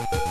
you